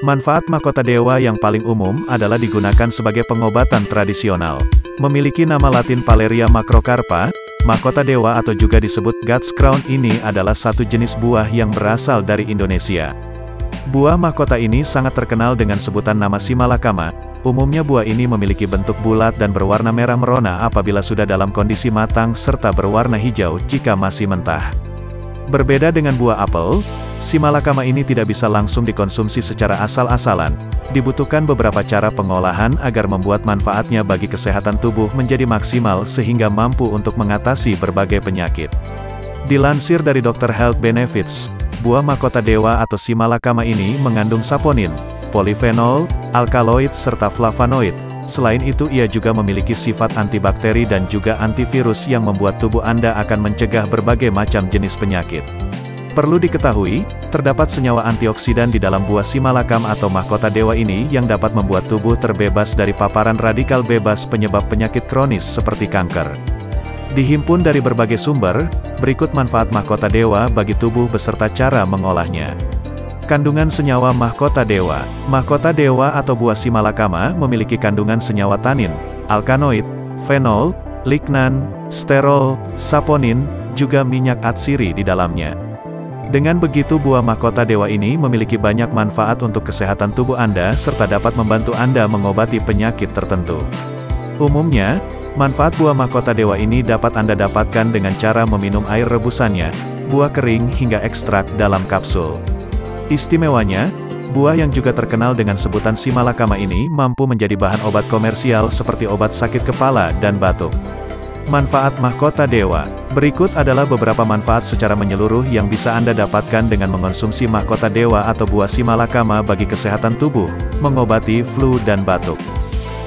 Manfaat mahkota dewa yang paling umum adalah digunakan sebagai pengobatan tradisional. Memiliki nama latin Paleria macrocarpa, mahkota dewa atau juga disebut God's Crown ini adalah satu jenis buah yang berasal dari Indonesia. Buah mahkota ini sangat terkenal dengan sebutan nama Simalakama. Umumnya buah ini memiliki bentuk bulat dan berwarna merah merona apabila sudah dalam kondisi matang serta berwarna hijau jika masih mentah. Berbeda dengan buah apel, si malakama ini tidak bisa langsung dikonsumsi secara asal-asalan. Dibutuhkan beberapa cara pengolahan agar membuat manfaatnya bagi kesehatan tubuh menjadi maksimal sehingga mampu untuk mengatasi berbagai penyakit. Dilansir dari Dr. Health Benefits, buah mahkota dewa atau si malakama ini mengandung saponin, polifenol, alkaloid serta flavonoid, Selain itu ia juga memiliki sifat antibakteri dan juga antivirus yang membuat tubuh Anda akan mencegah berbagai macam jenis penyakit. Perlu diketahui, terdapat senyawa antioksidan di dalam buah simalakam atau mahkota dewa ini yang dapat membuat tubuh terbebas dari paparan radikal bebas penyebab penyakit kronis seperti kanker. Dihimpun dari berbagai sumber, berikut manfaat mahkota dewa bagi tubuh beserta cara mengolahnya. Kandungan senyawa mahkota dewa Mahkota dewa atau buah simalakama memiliki kandungan senyawa tanin, alkanoid, fenol, lignan, sterol, saponin, juga minyak atsiri di dalamnya. Dengan begitu buah mahkota dewa ini memiliki banyak manfaat untuk kesehatan tubuh Anda serta dapat membantu Anda mengobati penyakit tertentu. Umumnya, manfaat buah mahkota dewa ini dapat Anda dapatkan dengan cara meminum air rebusannya, buah kering hingga ekstrak dalam kapsul. Istimewanya, buah yang juga terkenal dengan sebutan simalakama ini mampu menjadi bahan obat komersial seperti obat sakit kepala dan batuk. Manfaat mahkota dewa Berikut adalah beberapa manfaat secara menyeluruh yang bisa Anda dapatkan dengan mengonsumsi mahkota dewa atau buah simalakama bagi kesehatan tubuh, mengobati flu dan batuk.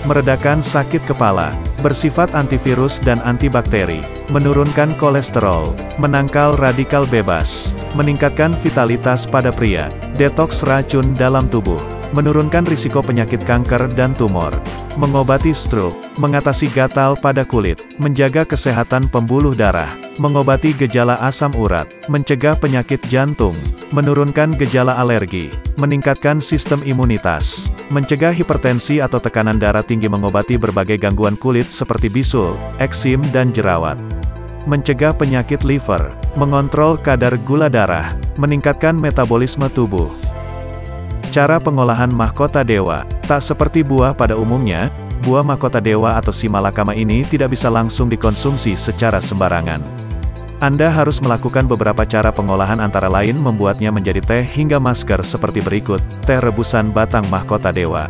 Meredakan sakit kepala, bersifat antivirus dan antibakteri, menurunkan kolesterol, menangkal radikal bebas, meningkatkan vitalitas pada pria, detoks racun dalam tubuh, menurunkan risiko penyakit kanker dan tumor, mengobati stroke, mengatasi gatal pada kulit, menjaga kesehatan pembuluh darah, mengobati gejala asam urat, mencegah penyakit jantung, menurunkan gejala alergi, meningkatkan sistem imunitas, mencegah hipertensi atau tekanan darah tinggi mengobati berbagai gangguan kulit seperti bisul, eksim dan jerawat mencegah penyakit liver, mengontrol kadar gula darah, meningkatkan metabolisme tubuh, Cara pengolahan mahkota dewa, tak seperti buah pada umumnya, buah mahkota dewa atau si malakama ini tidak bisa langsung dikonsumsi secara sembarangan. Anda harus melakukan beberapa cara pengolahan antara lain membuatnya menjadi teh hingga masker seperti berikut, teh rebusan batang mahkota dewa.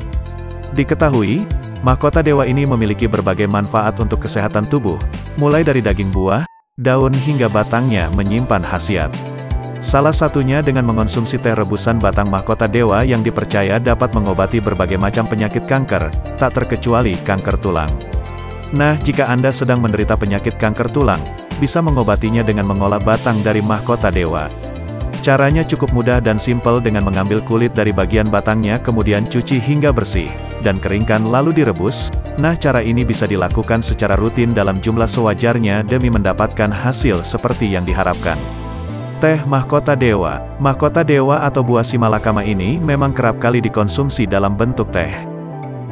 Diketahui, mahkota dewa ini memiliki berbagai manfaat untuk kesehatan tubuh, mulai dari daging buah, daun hingga batangnya menyimpan khasiat. Salah satunya dengan mengonsumsi teh rebusan batang mahkota dewa yang dipercaya dapat mengobati berbagai macam penyakit kanker, tak terkecuali kanker tulang. Nah, jika Anda sedang menderita penyakit kanker tulang, bisa mengobatinya dengan mengolah batang dari mahkota dewa. Caranya cukup mudah dan simpel dengan mengambil kulit dari bagian batangnya kemudian cuci hingga bersih, dan keringkan lalu direbus. Nah cara ini bisa dilakukan secara rutin dalam jumlah sewajarnya demi mendapatkan hasil seperti yang diharapkan. Teh mahkota dewa Mahkota dewa atau buah simalakama ini memang kerap kali dikonsumsi dalam bentuk teh.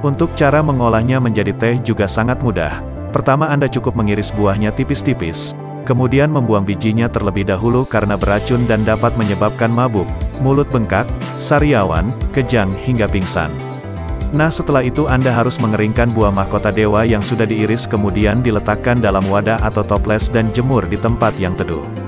Untuk cara mengolahnya menjadi teh juga sangat mudah. Pertama Anda cukup mengiris buahnya tipis-tipis, kemudian membuang bijinya terlebih dahulu karena beracun dan dapat menyebabkan mabuk, mulut bengkak, sariawan, kejang hingga pingsan. Nah setelah itu Anda harus mengeringkan buah mahkota dewa yang sudah diiris kemudian diletakkan dalam wadah atau toples dan jemur di tempat yang teduh.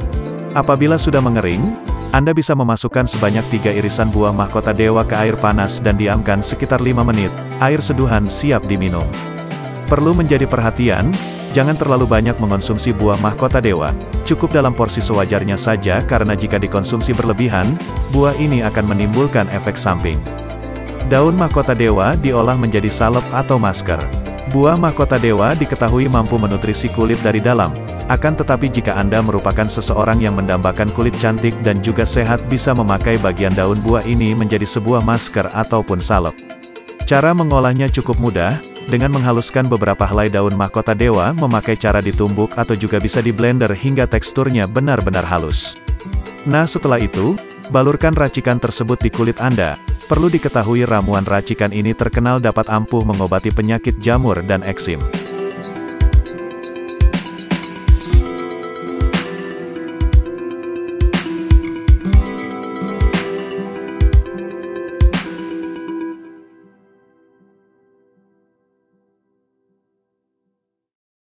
Apabila sudah mengering, Anda bisa memasukkan sebanyak tiga irisan buah mahkota dewa ke air panas dan diamkan sekitar 5 menit, air seduhan siap diminum. Perlu menjadi perhatian, jangan terlalu banyak mengonsumsi buah mahkota dewa, cukup dalam porsi sewajarnya saja karena jika dikonsumsi berlebihan, buah ini akan menimbulkan efek samping. Daun mahkota dewa diolah menjadi salep atau masker. Buah mahkota dewa diketahui mampu menutrisi kulit dari dalam, akan tetapi jika Anda merupakan seseorang yang mendambakan kulit cantik dan juga sehat bisa memakai bagian daun buah ini menjadi sebuah masker ataupun salep. Cara mengolahnya cukup mudah, dengan menghaluskan beberapa helai daun mahkota dewa memakai cara ditumbuk atau juga bisa di blender hingga teksturnya benar-benar halus. Nah setelah itu, balurkan racikan tersebut di kulit Anda. Perlu diketahui ramuan racikan ini terkenal dapat ampuh mengobati penyakit jamur dan eksim.